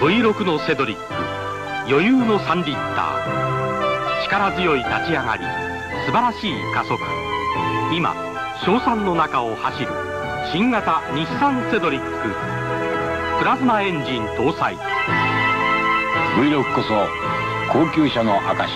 V6 のセドリック余裕の3リッター。力強い立ち上がり素晴らしい加速。今賞賛の中を走る新型日産セドリック。プラズマエンジン搭載。V6 こそ高級車の証